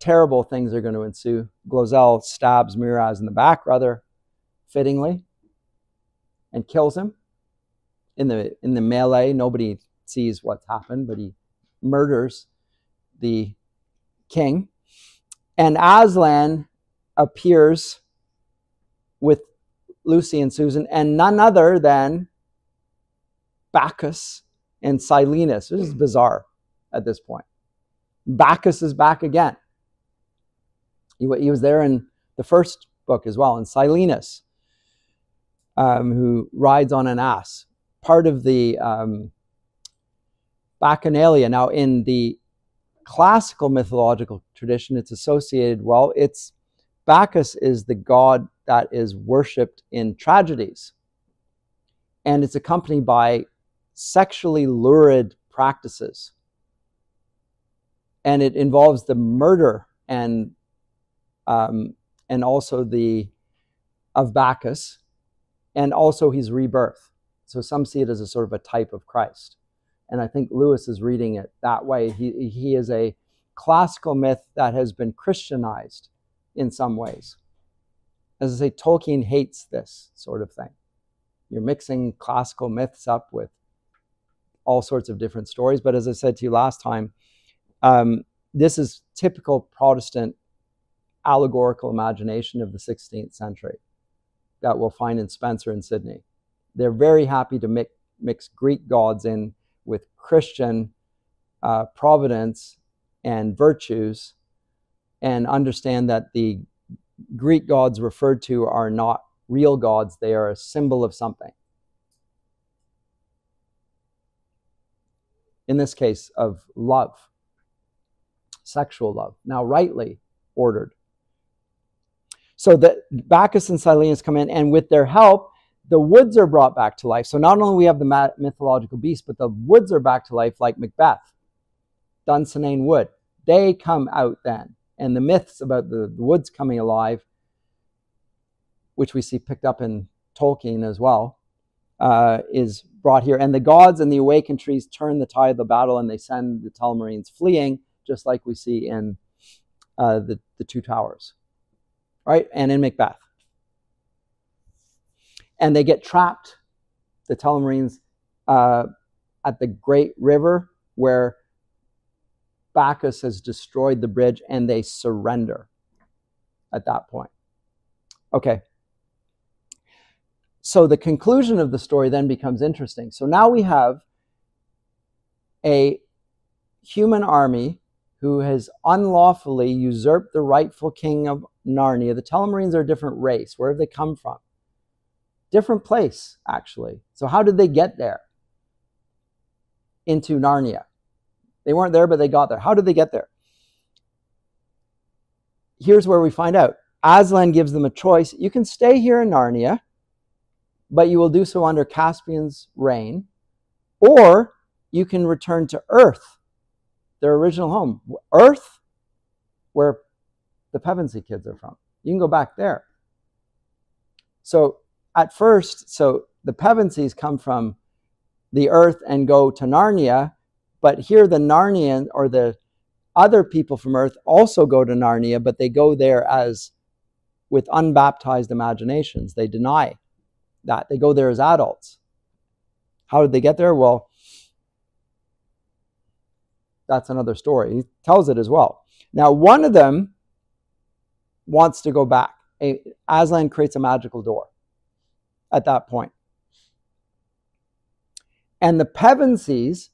terrible things are going to ensue. Glozelle stabs Miraz in the back rather fittingly and kills him in the in the melee. Nobody sees what's happened, but he murders the king. And Aslan appears with Lucy and Susan, and none other than Bacchus and Silenus. This is bizarre at this point. Bacchus is back again. He, he was there in the first book as well, and Silenus, um, who rides on an ass, part of the um, Bacchanalia. Now, in the classical mythological tradition, it's associated, well, it's Bacchus is the god that is worshipped in tragedies. And it's accompanied by sexually lurid practices. And it involves the murder and um, and also the of Bacchus, and also his rebirth. So some see it as a sort of a type of Christ. And I think Lewis is reading it that way. He, he is a classical myth that has been Christianized in some ways. As I say, Tolkien hates this sort of thing. You're mixing classical myths up with all sorts of different stories. But as I said to you last time, um, this is typical Protestant allegorical imagination of the 16th century that we'll find in Spenser and Sidney. They're very happy to mix, mix Greek gods in with Christian uh, providence and virtues and understand that the Greek gods referred to are not real gods, they are a symbol of something. In this case, of love, sexual love. Now, rightly ordered. So that Bacchus and Silenus come in, and with their help, the woods are brought back to life. So not only we have the mythological beast, but the woods are back to life, like Macbeth, Dunsinane Wood. They come out then and the myths about the, the woods coming alive, which we see picked up in Tolkien as well, uh, is brought here. And the gods and the awakened trees turn the tide of the battle and they send the Telmarines fleeing, just like we see in uh, the, the Two Towers, right? And in Macbeth. And they get trapped, the Telmarines, uh, at the Great River, where Bacchus has destroyed the bridge and they surrender at that point. Okay. So the conclusion of the story then becomes interesting. So now we have a human army who has unlawfully usurped the rightful king of Narnia. The Telmarines are a different race. Where have they come from? Different place, actually. So how did they get there? Into Narnia. They weren't there, but they got there. How did they get there? Here's where we find out. Aslan gives them a choice. You can stay here in Narnia, but you will do so under Caspian's reign, or you can return to Earth, their original home. Earth, where the Pevensie kids are from. You can go back there. So at first, so the Pevensies come from the Earth and go to Narnia, but here, the Narnian or the other people from Earth also go to Narnia, but they go there as with unbaptized imaginations. They deny that. They go there as adults. How did they get there? Well, that's another story. He tells it as well. Now, one of them wants to go back. Aslan creates a magical door at that point. And the Pevensies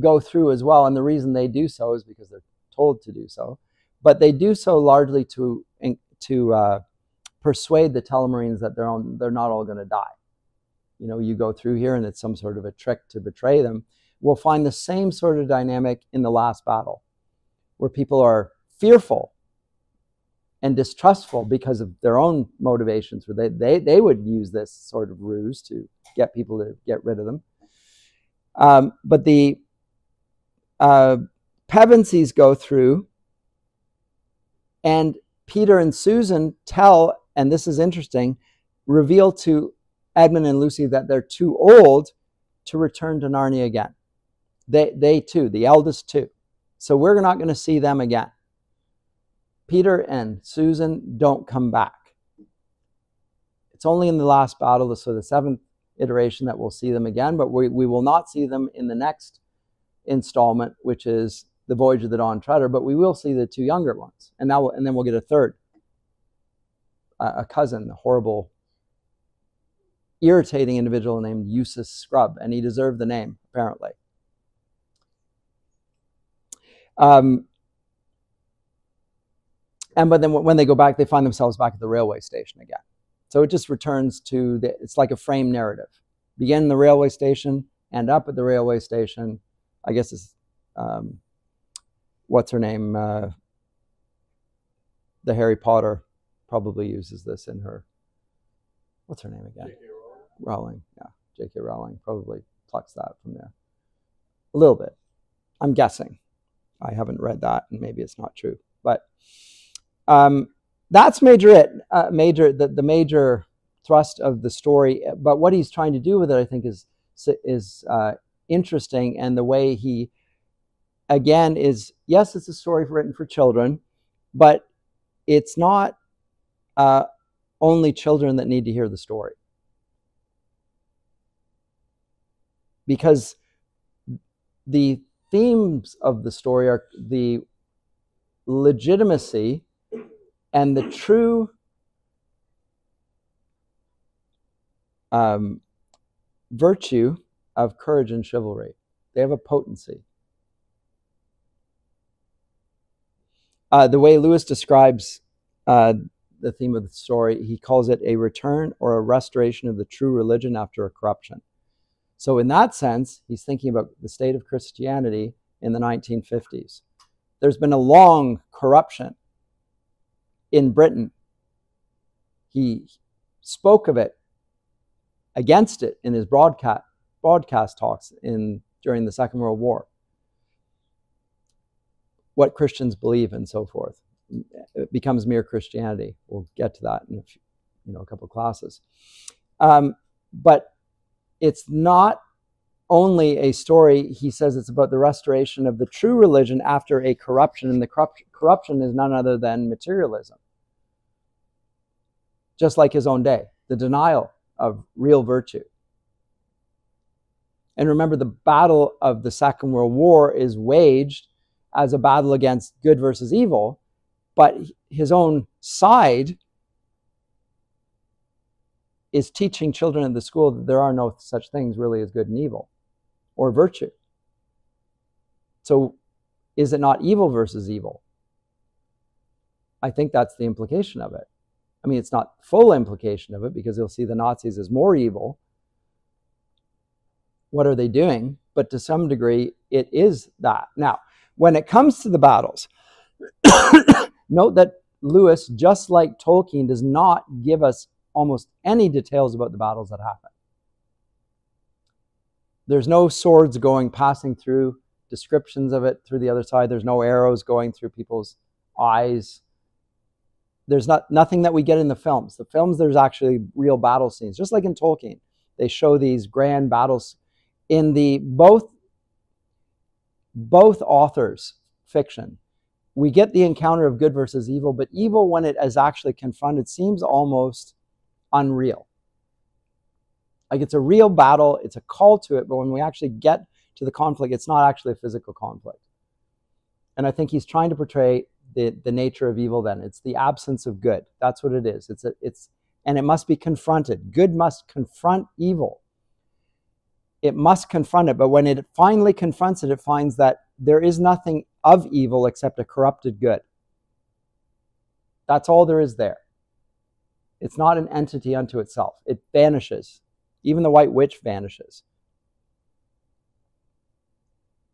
go through as well. And the reason they do so is because they're told to do so. But they do so largely to, to uh, persuade the Telmarines that they're, on, they're not all going to die. You know, you go through here and it's some sort of a trick to betray them. We'll find the same sort of dynamic in the last battle, where people are fearful and distrustful because of their own motivations, where they, they, they would use this sort of ruse to get people to get rid of them. Um, but the uh, Pevensies go through, and Peter and Susan tell, and this is interesting, reveal to Edmund and Lucy that they're too old to return to Narnia again. They, they too, the eldest too. So we're not going to see them again. Peter and Susan don't come back. It's only in the last battle, so the seventh iteration, that we'll see them again, but we, we will not see them in the next installment, which is the Voyage of the Dawn Treader, but we will see the two younger ones, and now and then we'll get a third, a cousin, a horrible, irritating individual named Eustace Scrubb, and he deserved the name apparently. Um, and but then when they go back, they find themselves back at the railway station again. So it just returns to the, it's like a frame narrative. Begin in the railway station, end up at the railway station. I guess it's um, what's her name? Uh, the Harry Potter probably uses this in her. What's her name again? Rowling. Yeah, J.K. Rowling probably plucks that from there. A little bit. I'm guessing. I haven't read that, and maybe it's not true. But um, that's major it uh, major the, the major thrust of the story but what he's trying to do with it i think is is uh, interesting and the way he again is yes it's a story written for children but it's not uh, only children that need to hear the story because the themes of the story are the legitimacy and the true um, virtue of courage and chivalry. They have a potency. Uh, the way Lewis describes uh, the theme of the story, he calls it a return or a restoration of the true religion after a corruption. So, in that sense, he's thinking about the state of Christianity in the 1950s. There's been a long corruption in Britain. He spoke of it, against it in his broadcast, broadcast talks in, during the Second World War. What Christians believe and so forth. It becomes mere Christianity. We'll get to that in a, few, you know, a couple of classes. Um, but it's not only a story, he says it's about the restoration of the true religion after a corruption, and the corrupt, corruption is none other than materialism. Just like his own day, the denial of real virtue. And remember, the battle of the Second World War is waged as a battle against good versus evil, but his own side is teaching children in the school that there are no such things really as good and evil or virtue. So, is it not evil versus evil? I think that's the implication of it. I mean, it's not full implication of it because you'll see the Nazis as more evil. What are they doing? But to some degree, it is that. Now, when it comes to the battles, note that Lewis, just like Tolkien, does not give us almost any details about the battles that happen. There's no swords going, passing through, descriptions of it through the other side. There's no arrows going through people's eyes. There's not nothing that we get in the films. The films, there's actually real battle scenes, just like in Tolkien. They show these grand battles in the both both authors' fiction. We get the encounter of good versus evil, but evil, when it is actually confronted, seems almost unreal. Like it's a real battle, it's a call to it, but when we actually get to the conflict, it's not actually a physical conflict. And I think he's trying to portray the, the nature of evil then. It's the absence of good. That's what it is. It's a, it's and it must be confronted. Good must confront evil. It must confront it, but when it finally confronts it, it finds that there is nothing of evil except a corrupted good. That's all there is there. It's not an entity unto itself. It vanishes. Even the white witch vanishes.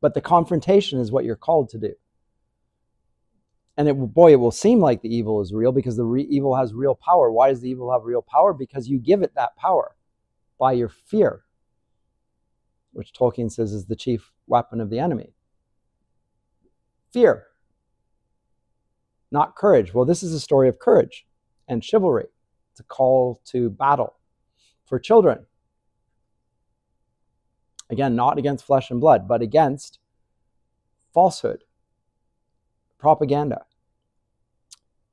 But the confrontation is what you're called to do. And it, boy, it will seem like the evil is real because the re- evil has real power. Why does the evil have real power? Because you give it that power by your fear, which Tolkien says is the chief weapon of the enemy. Fear, not courage. Well, this is a story of courage and chivalry. It's a call to battle for children. Again, not against flesh and blood, but against falsehood, propaganda.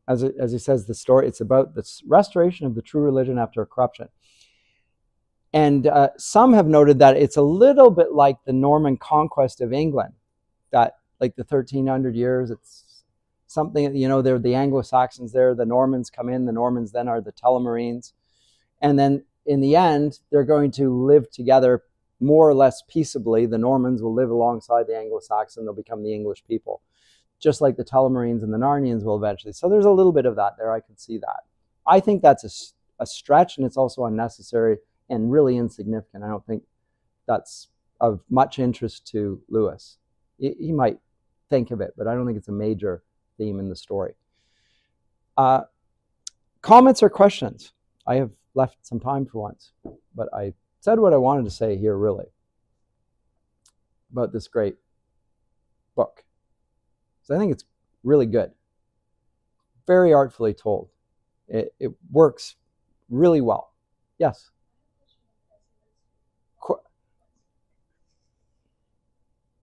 As, it, as he says, the story, it's about the restoration of the true religion after corruption. And uh, some have noted that it's a little bit like the Norman conquest of England, that like the 1300 years, it's something, you know, they're the Anglo Saxons there, the Normans come in, the Normans then are the Telmarines. And then in the end, they're going to live together more or less peaceably. The Normans will live alongside the Anglo Saxon, they'll become the English people. just like the Telmarines and the Narnians will eventually. So there's a little bit of that there. I can see that. I think that's a, a stretch, and it's also unnecessary and really insignificant. I don't think that's of much interest to Lewis. He, he might think of it, but I don't think it's a major theme in the story. Uh, comments or questions? I have left some time for once, but I said what I wanted to say here, really, about this great book. So I think it's really good, very artfully told. It, it works really well. Yes.